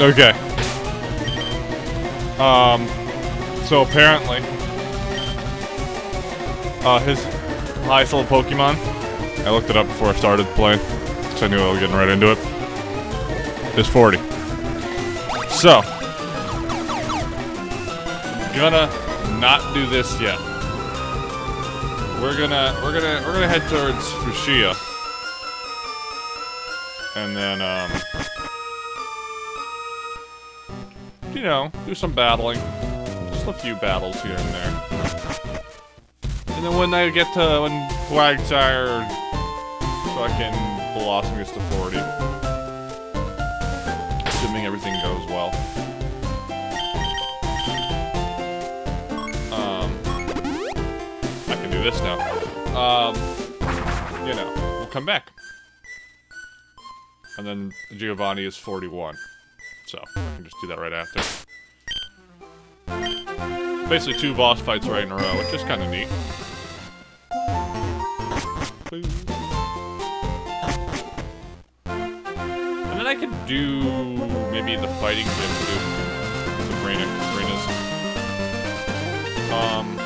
Okay. Um, so apparently, uh, his highest level Pokemon, I looked it up before I started playing, because I knew I was getting right into it, is 40. So, gonna not do this yet. We're gonna, we're gonna, we're gonna head towards Fuchsia. And then, um, you know, do some battling. Just a few battles here and there. And then when I get to, when Quagsire fucking Blossom gets to 40. Assuming everything goes well. Um, I can do this now. Um, you know, we'll come back. And then Giovanni is 41. So, I can just do that right after. Basically two boss fights right in a row, which is kind of neat. And then I could do maybe the fighting gym too. Sabrina, Sabrina's. Um,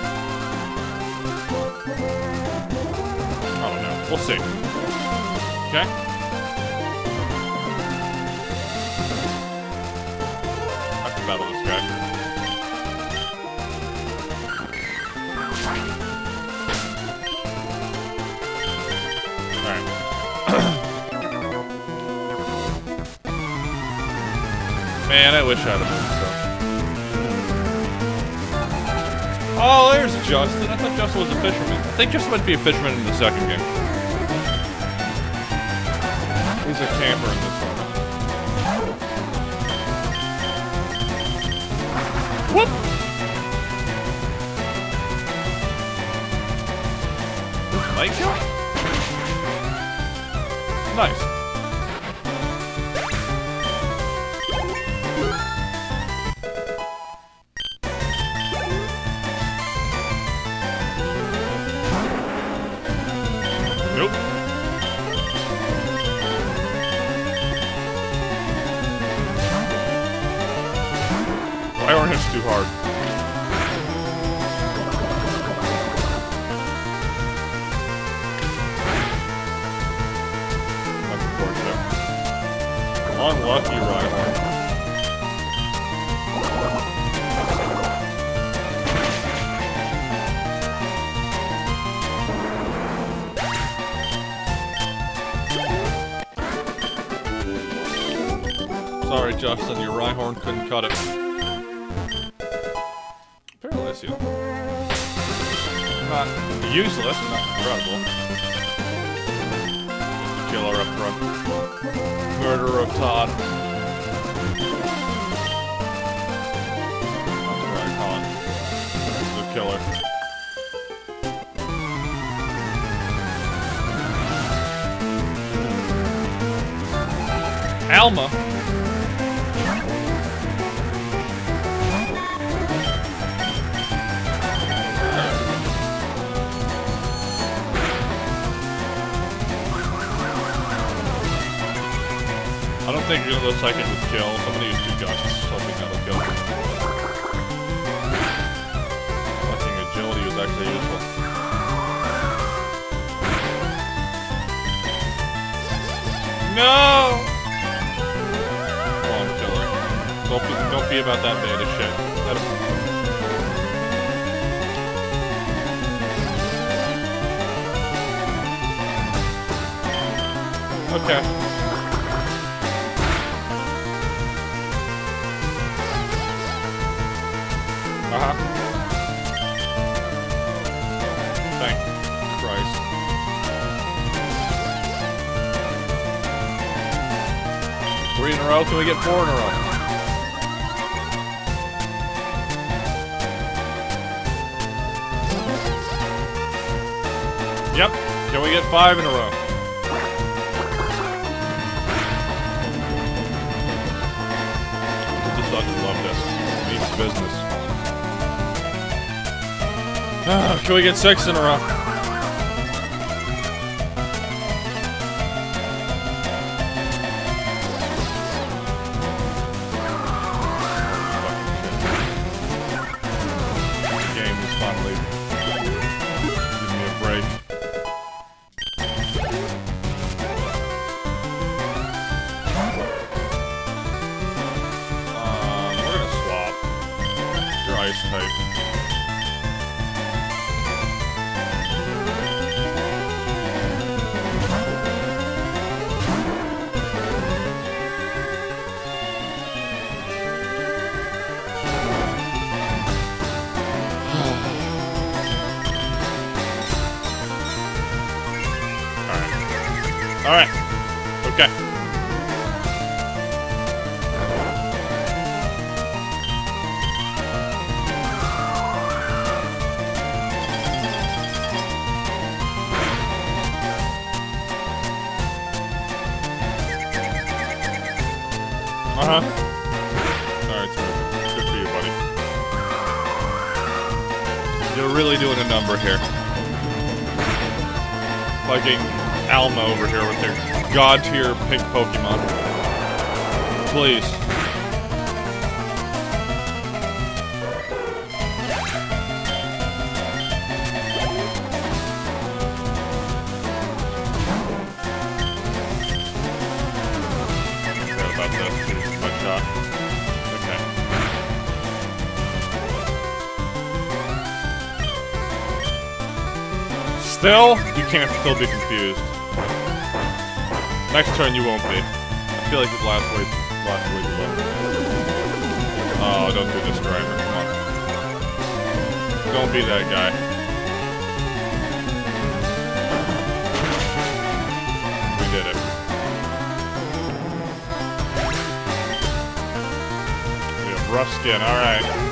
I don't know. We'll see. Okay. Battle this. Man, I wish I had a moonstone. Oh, there's Justin. I thought Justin was a fisherman. I think Justin might be a fisherman in the second game. He's a camper in this one. Shot? Nice. Cut it. Paralysia. Not useless, but not incredible. Killer up front. Murderer of Todd. Not the Rhyhorn. The killer. Alma. Don't think the second would kill. Somebody used two gusts, hoping that'll kill. Fucking agility was actually useful. No! Come on, killer. Don't be, don't be about that beta shit. That's, okay. Uh-huh. Thank Christ. Three in a row? Can we get four in a row? Yep. Can we get five in a row? Just love this. Means business. Ah, can we get six in a row? Fucking Alma over here with their god tier pink Pokemon. Please. Still, can't still be confused. Next turn you won't be. I feel like it last way last way. Oh, don't do this driver. Come on. Don't be that guy. We did it. We have rough skin, alright.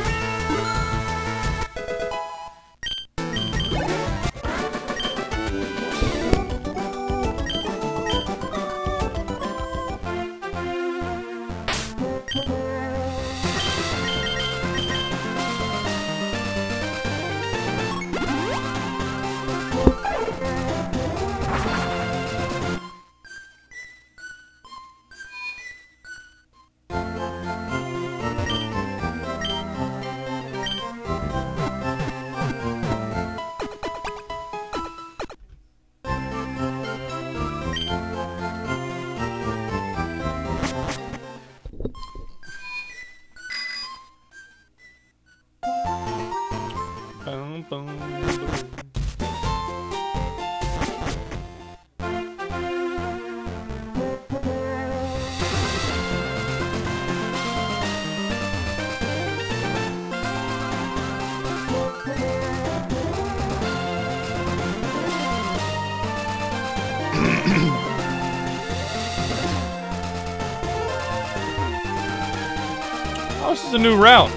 A new round?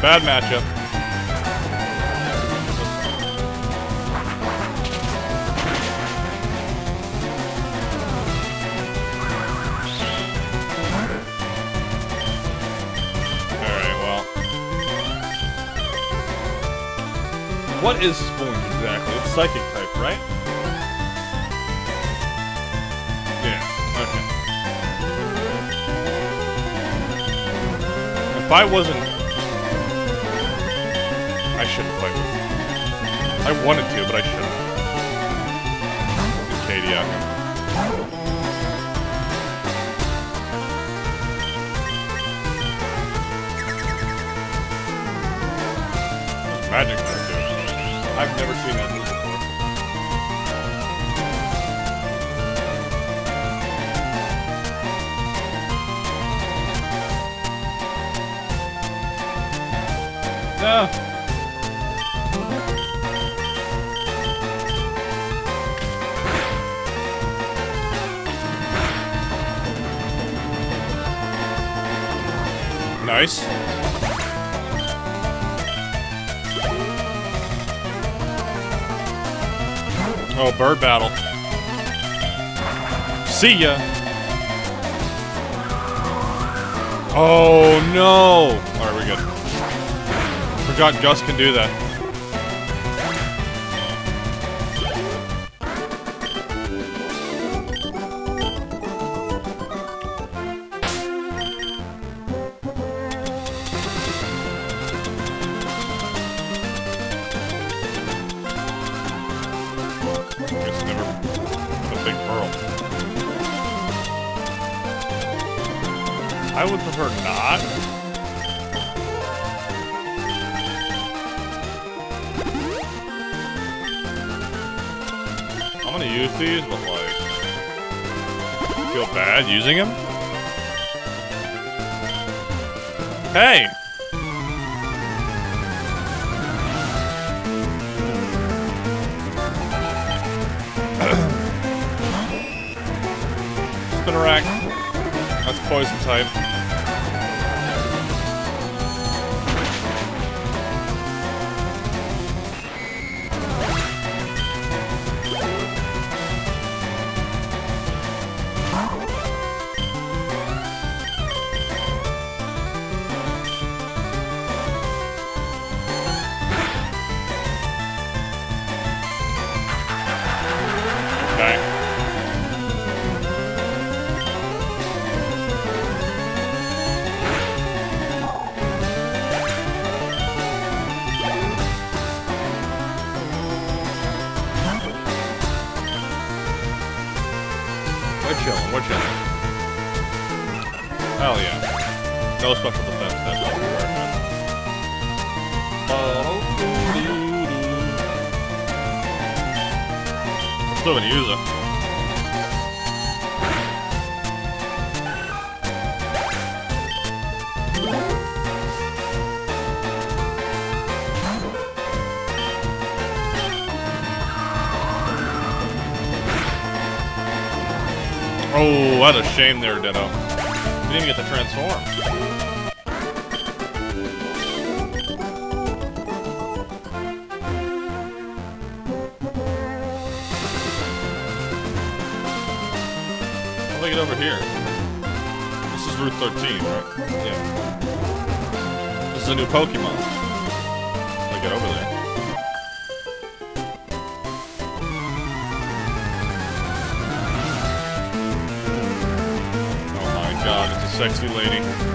Bad matchup. Is Spoon exactly? It's psychic type, right? Yeah, okay. If I wasn't I shouldn't play with him. I wanted to, but I I've never bird battle. See ya. Oh no! Alright, we're good. Forgot Gus can do that. Hey. Spinarak. That's poison type. Shame there, Ditto. You didn't even get to transform. I get over here? This is Route 13, right? Yeah. This is a new Pokemon. I get over there? Sexy lady.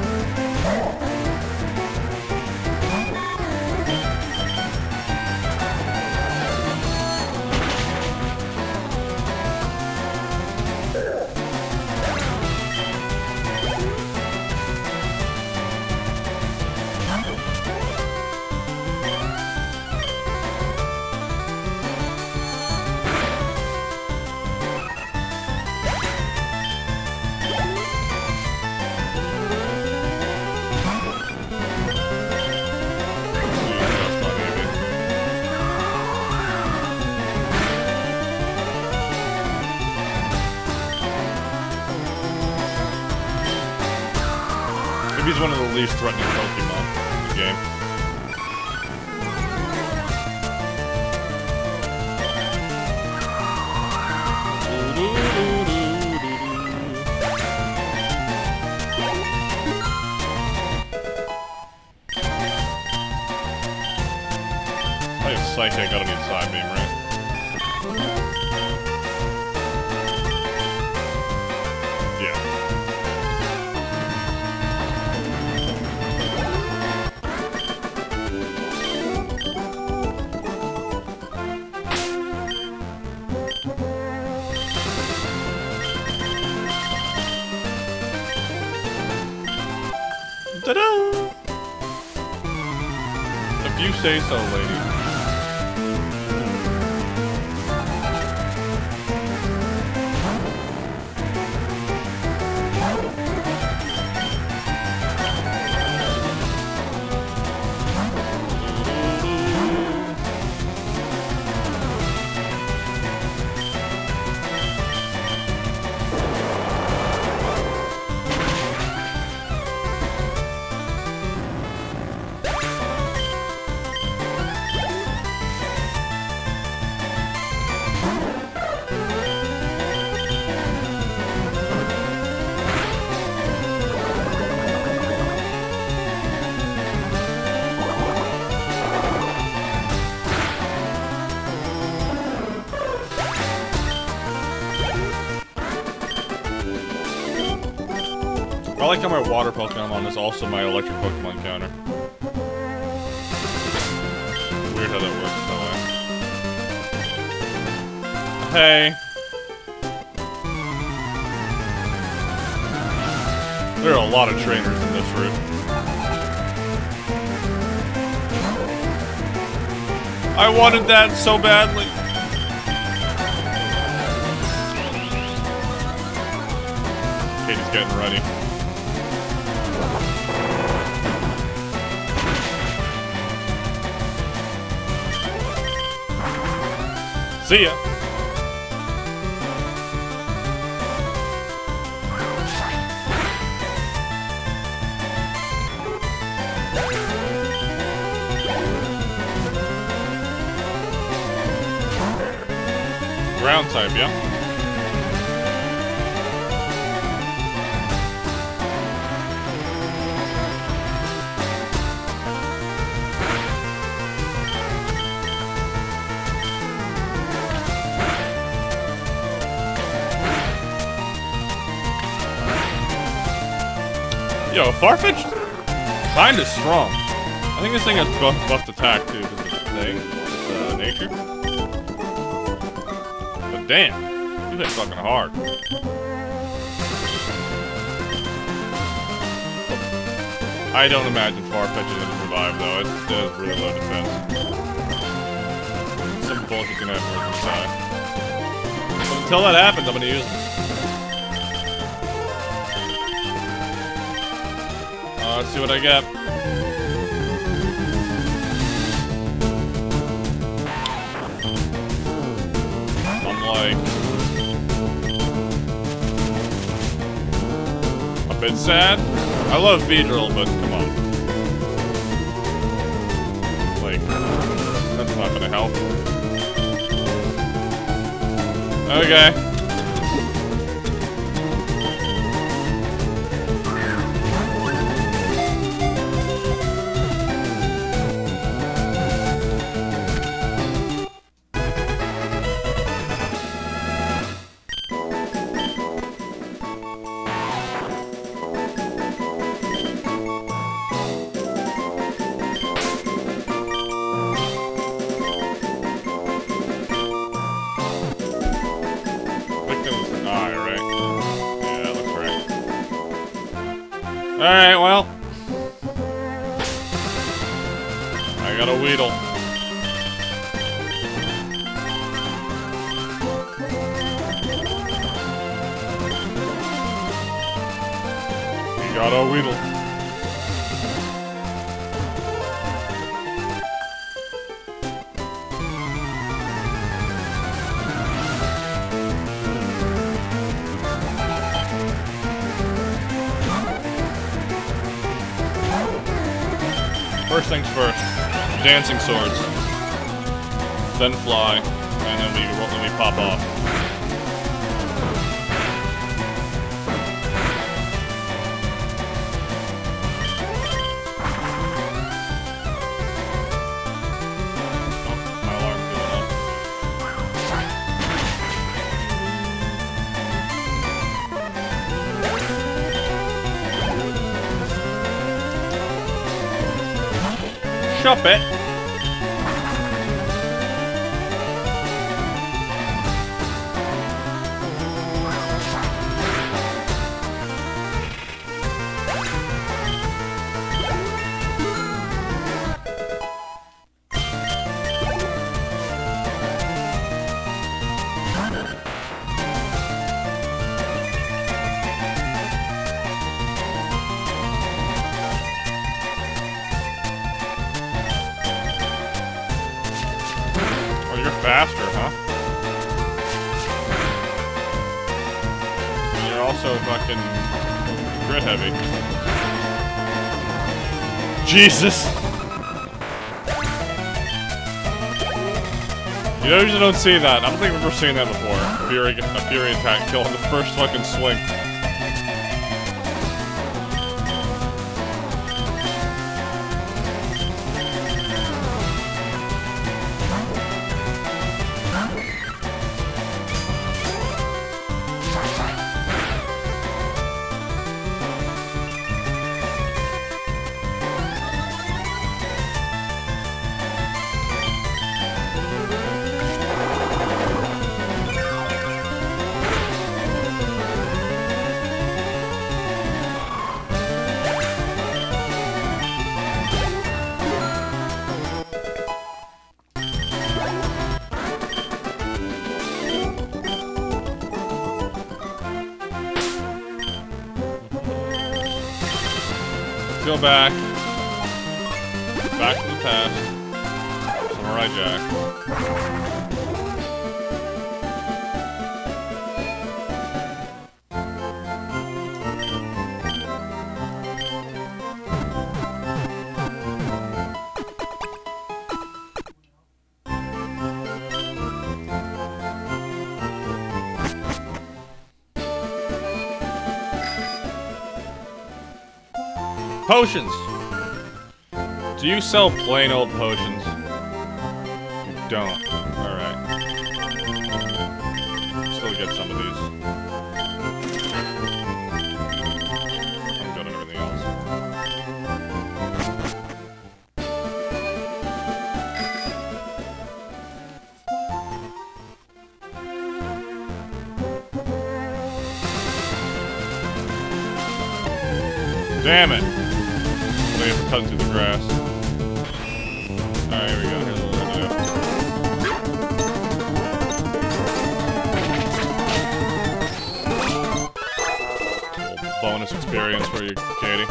Least threatening Pokemon in the game. I Psychic, I don't need right? Say so, lady. Pokemon is also my electric Pokemon counter. Weird how that works way. Hey. There are a lot of trainers in this route. I wanted that so badly. Katie's getting ready. See ya! Ground type, yeah? Yo, Farfetch, kinda strong. I think this thing has buff buffed attack too, because of the thing, it's, uh, nature. But damn, you hit fucking hard. I don't imagine Farfetch is gonna survive though. It does really low defense. Some bullshit gonna to inside. But until that happens, I'm gonna use them. Uh, let's see what I get. I'm like... A bit sad. I love Beedrill, but come on. Like, that's not gonna help. Okay. First things first. Dancing swords. Then fly. And then we, we pop off. Shop it. Jesus! You usually don't see that. I don't think I've ever seen that before. A Fury, a Fury attack kill on the first fucking swing. Go back. Back to the past. Samurai Jack. Potions! Do you sell plain old potions? You don't. Alright. Still get some of these. I'm good on everything else. Damn it! Cut through the grass. Alright, here we go. Here's gonna. Little bonus experience for you, Katie.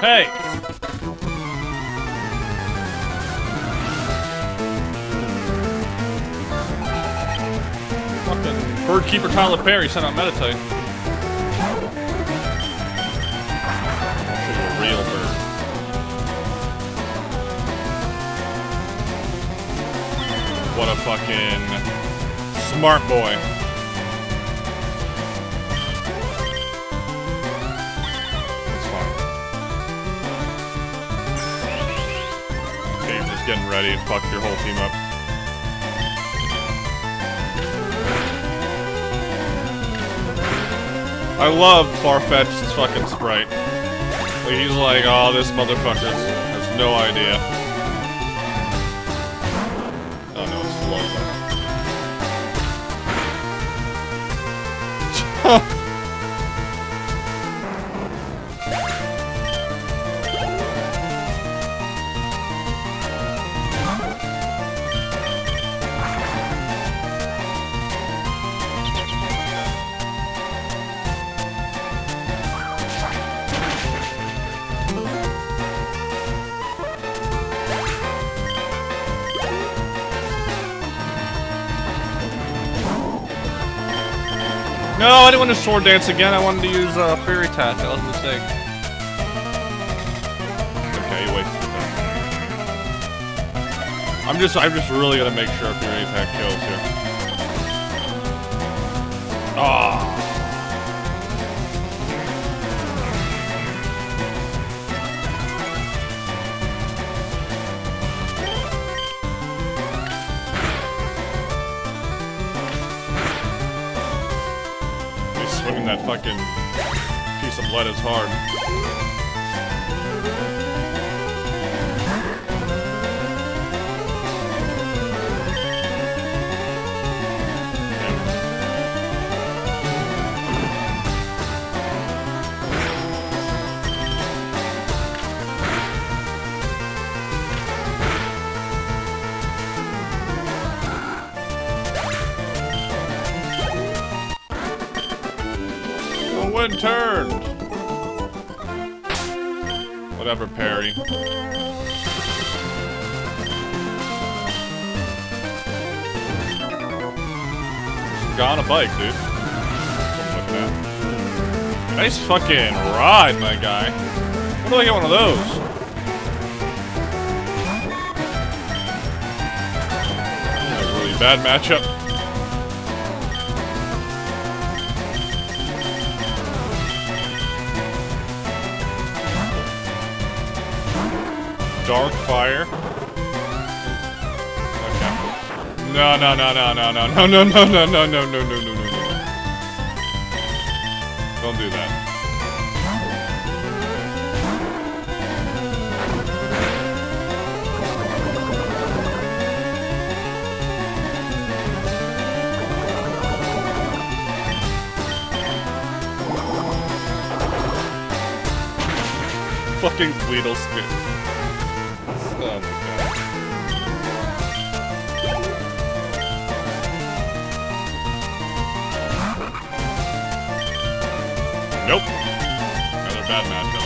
Hey! Keeper Tyler Perry sent out meditate. Real bird. What a fucking smart boy. Just getting ready to fuck your whole team up. I love Farfetched's fucking sprite. Like, he's like, oh, this motherfucker has no idea. Oh no, it's slow. Want to sword dance again. I wanted to use uh, fairy touch. That was a mistake. Okay, you wasted. I'm just, I'm just really gonna make sure Fury Attack kills here. Ah. He's blood is hard. wind turned. Whatever, Perry. Got on a bike, dude. Nice fucking ride, my guy. When do I get one of those? Really bad matchup. Dark fire. Okay. No, no, no, no, no, no, no, no, no, no, no, no, no, no, no, no, no. Don't do that. Fucking Weedle spit. bad match.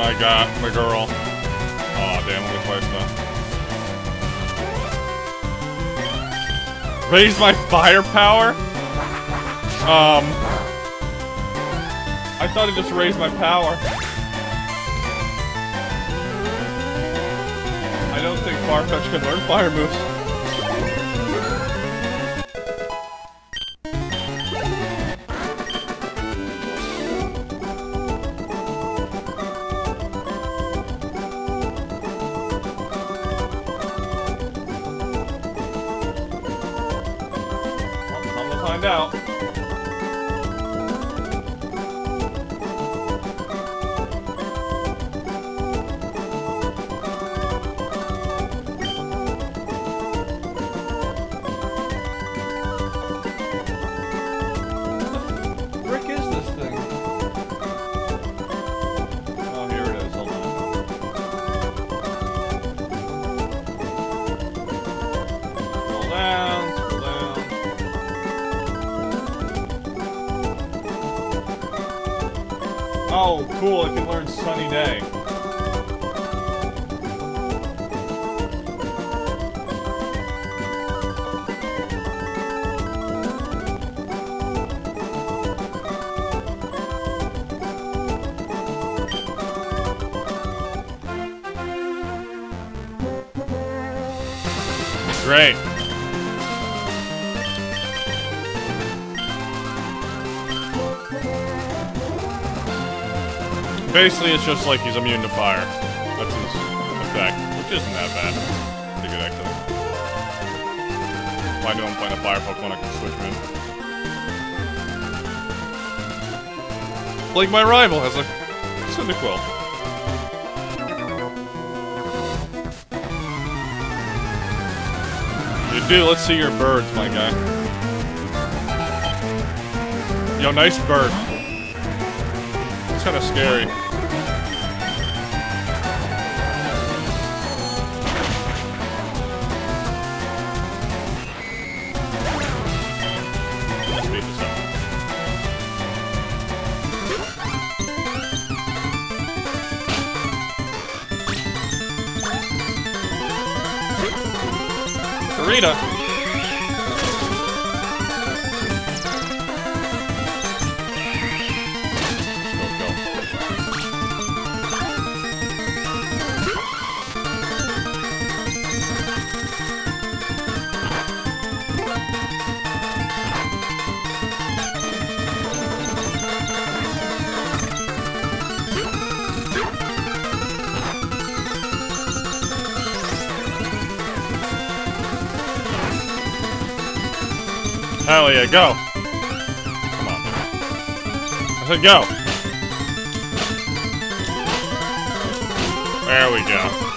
My guy, my girl. Aw, damn, only twice though. Raise my firepower? Um... I thought it just raised my power. I don't think Farfetch can learn fire moves. Oh, cool. I can learn Sunny Day. Basically, it's just like he's immune to fire. That's his effect, which isn't that bad. Pretty good, actually. If I I'm playing a fire Pokemon, I can switch him in. Like my rival has a Cyndaquil. You do, let's see your birds, my guy. Yo, nice bird. It's kind of scary. Karita. Hell yeah, go! Come on. I said go! There we go.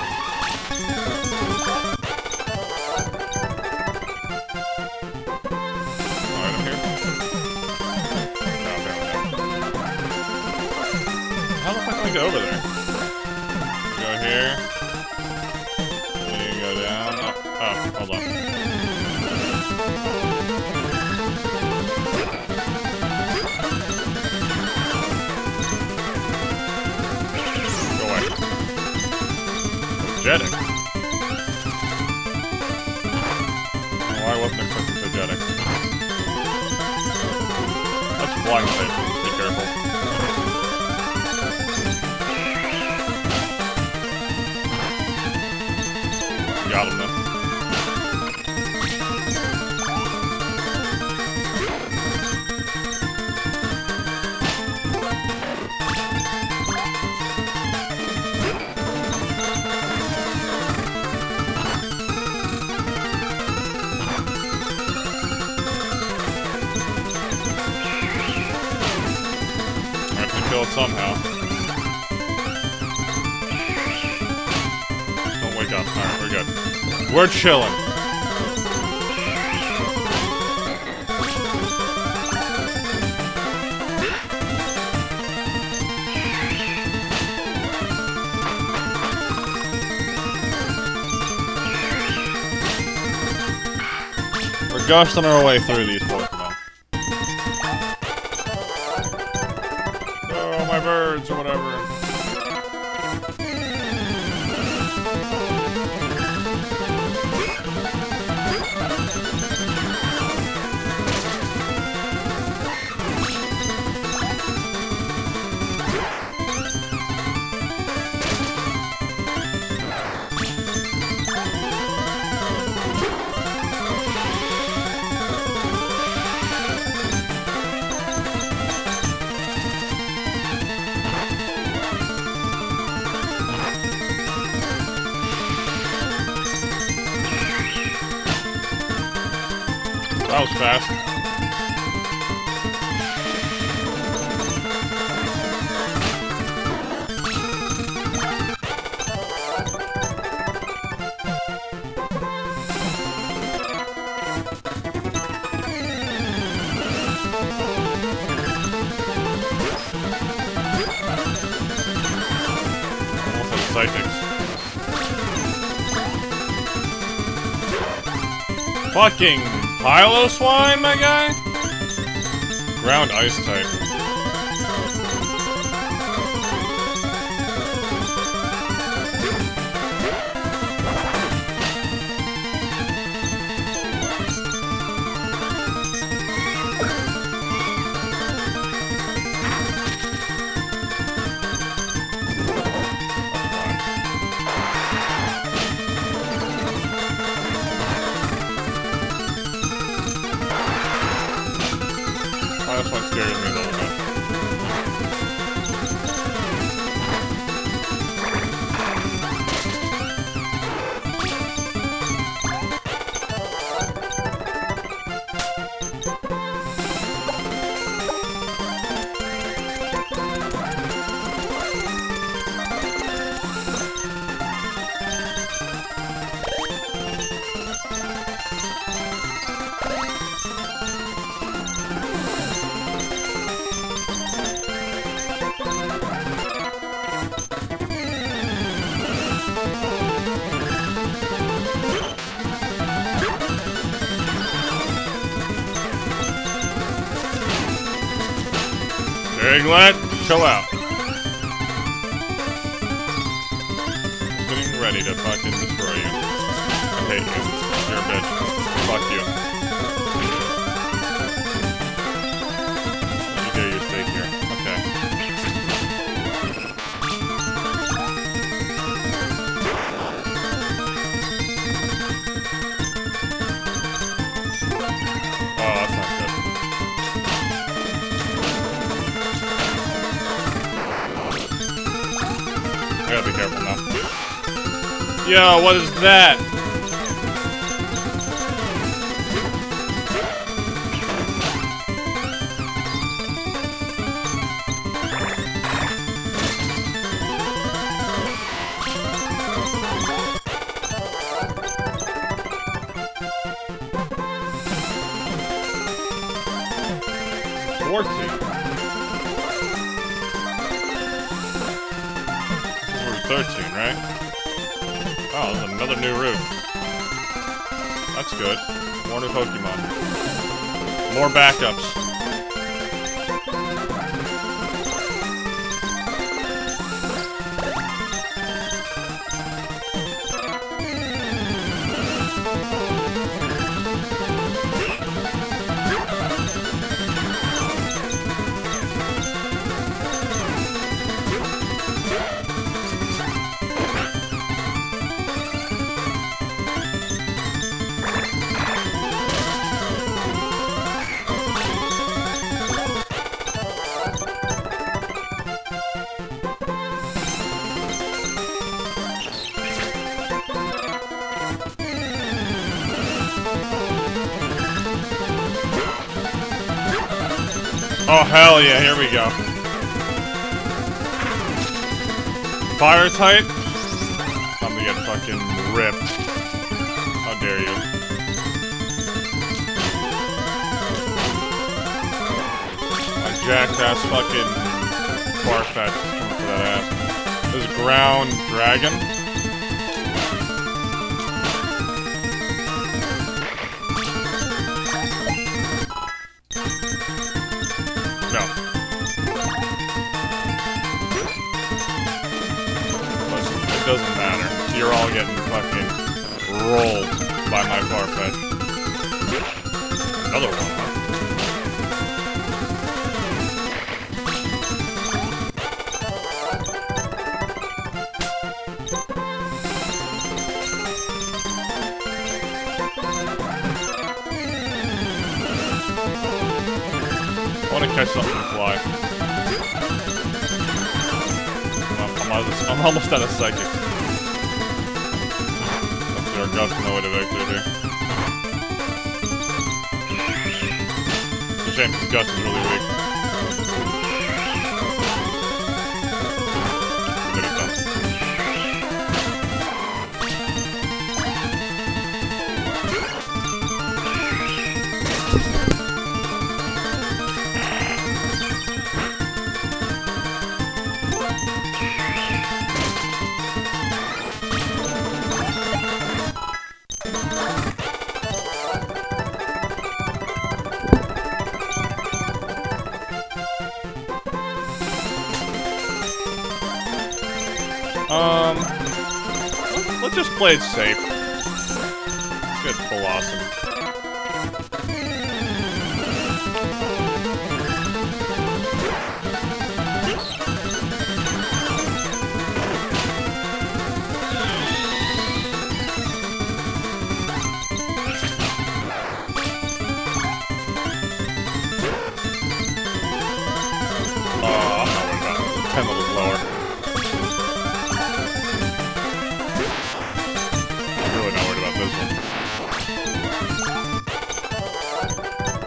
We're chilling. We're gushing our way through these Pokemon. Fucking Piloswine, my guy? Ground Ice type. Ganglet, chill out. Getting ready to fucking destroy you. I hate you. You're a bitch. Fuck. You Yo, what is that? Pokemon. More backups. Hell yeah, here we go. Fire type? I'm gonna get fucking ripped. How dare you. My jackass fucking Farfetch for that ass. This is ground dragon. By my Farfetch. Another one. I want to catch something to fly. I'm, I'm, almost, I'm almost out of psychic. Guts no way to victory here. It's a shame Gus is really weak. Play it safe. Good philosophy.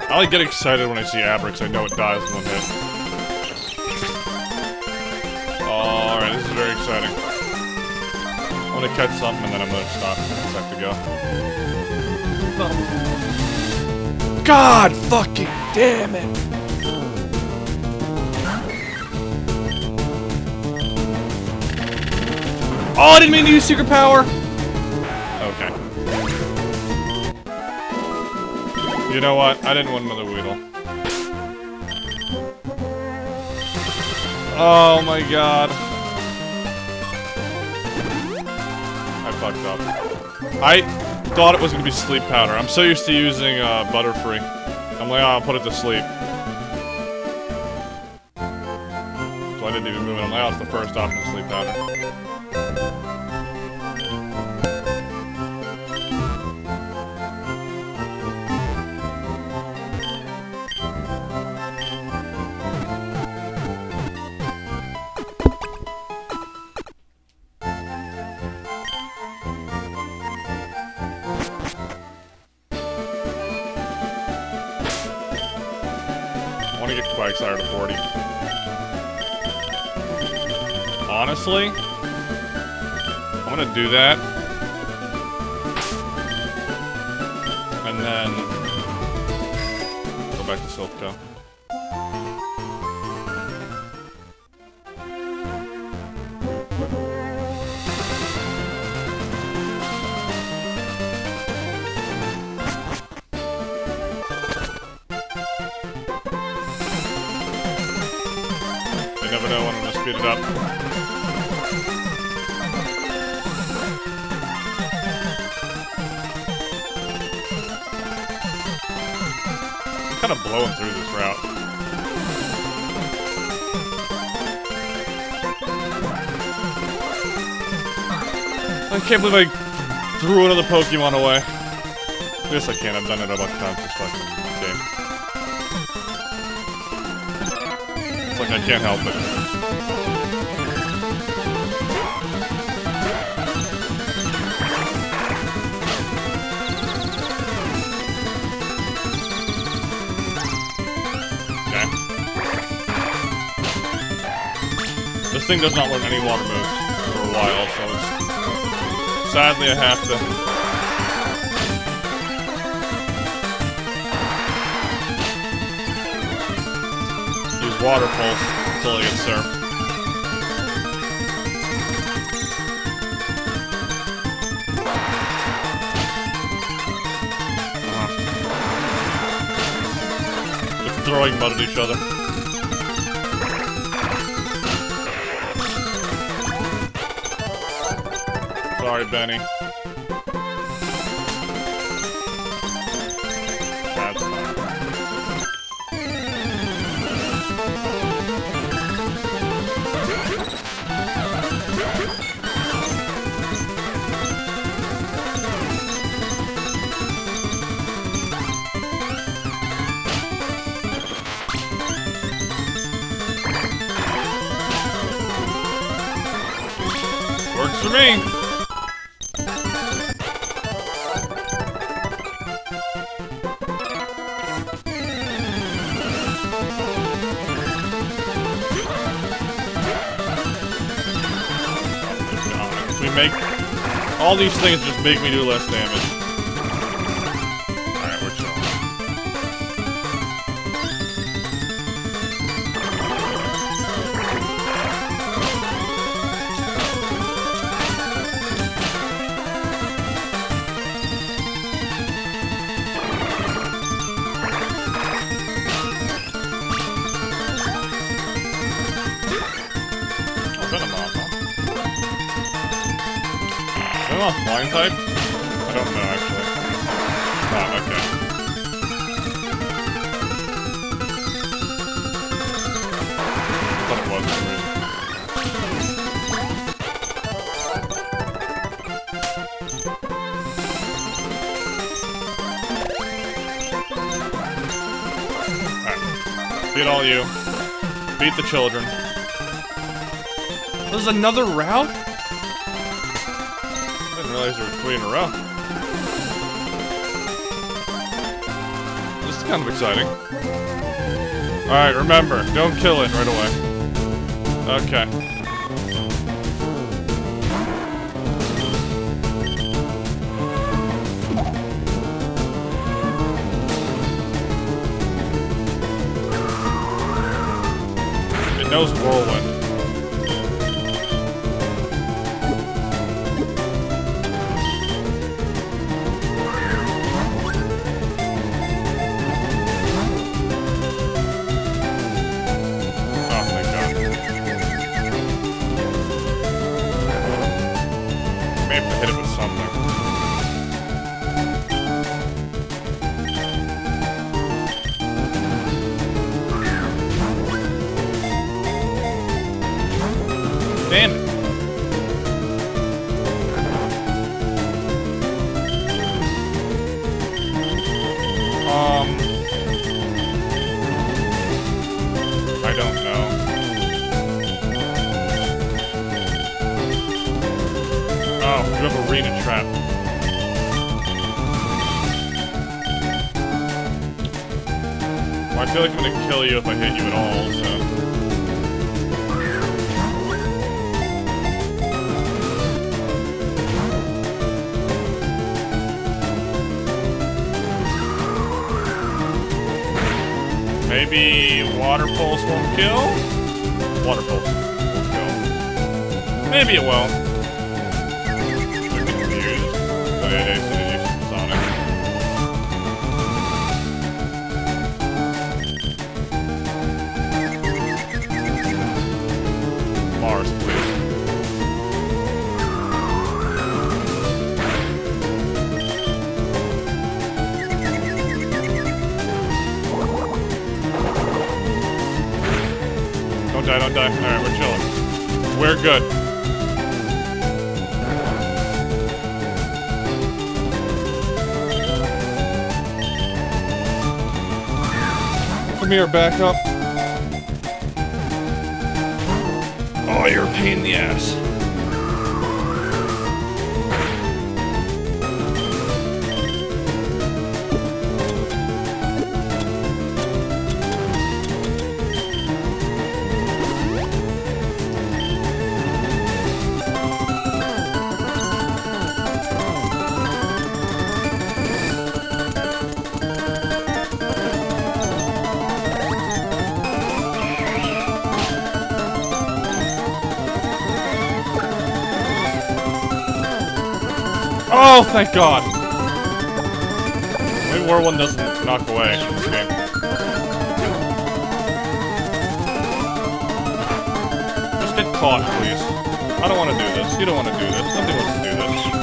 I like get excited when I see Abrix. I know it dies in one hit. Alright, this is very exciting. I'm gonna catch something and then I'm gonna stop. It's have to go. God fucking damn it! Oh, I didn't mean to use secret power! You know what? I didn't want another Weedle. Oh my god. I fucked up. I thought it was gonna be sleep powder. I'm so used to using uh, Butterfree. I'm like, oh, I'll put it to sleep. So I didn't even move it. I'm like, oh, it's the first option, sleep powder. Do that. And then go back to Silph Co. You never know when I'm gonna speed it up. Kind of blowing through this route. I can't believe I threw another Pokemon away. Yes, I can. I've done it a bunch of times this fucking game. It's like I can't help it. This thing does not learn any water moves for a while, so it's... Sadly, I have to... Use water pulse until I get surfed. Uh-huh. Just throwing mud at each other. Sorry, Benny. Works for me. Make all these things just make me do less damage. Beat all you. Beat the children. There's another route? I didn't realize there were three in a row. This is kind of exciting. Alright, remember, don't kill it right away. Okay. It knows whirlwind. You have arena trap. Well, I feel like I'm gonna kill you if I hit you at all, so... Maybe water pulse won't kill? Water pulse won't kill. Maybe it will. It is Sonic. Mars, please. Don't die, don't die. Alright, we're chilling. We're good. Come here, back up. Oh, you're a pain in the ass. Oh, thank God! Maybe War 1 doesn't knock away game. Just get caught, please. I don't want to do this. You don't want to do this. Nobody wants to do this.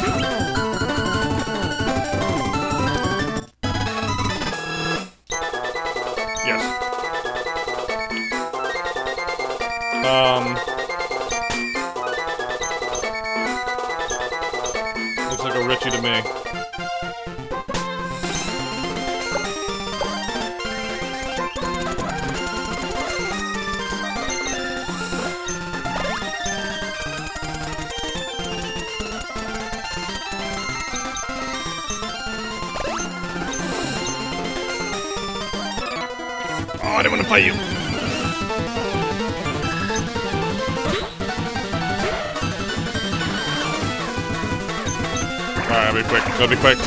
You. Alright, I'll be quick. I'll be quick.